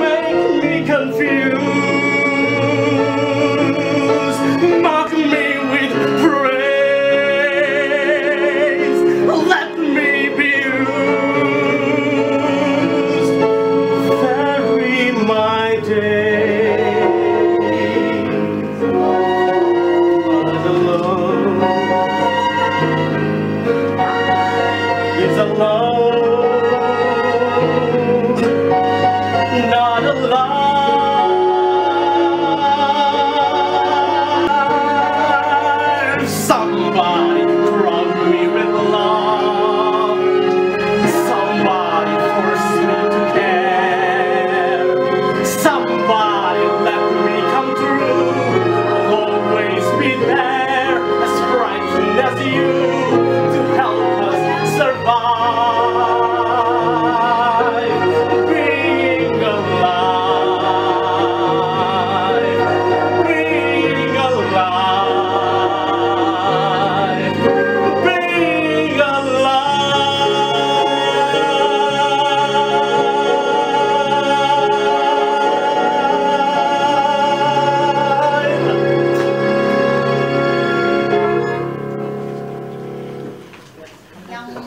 make me confused. Mock me with praise. Let me be used. My days. Alone is alone. 그냥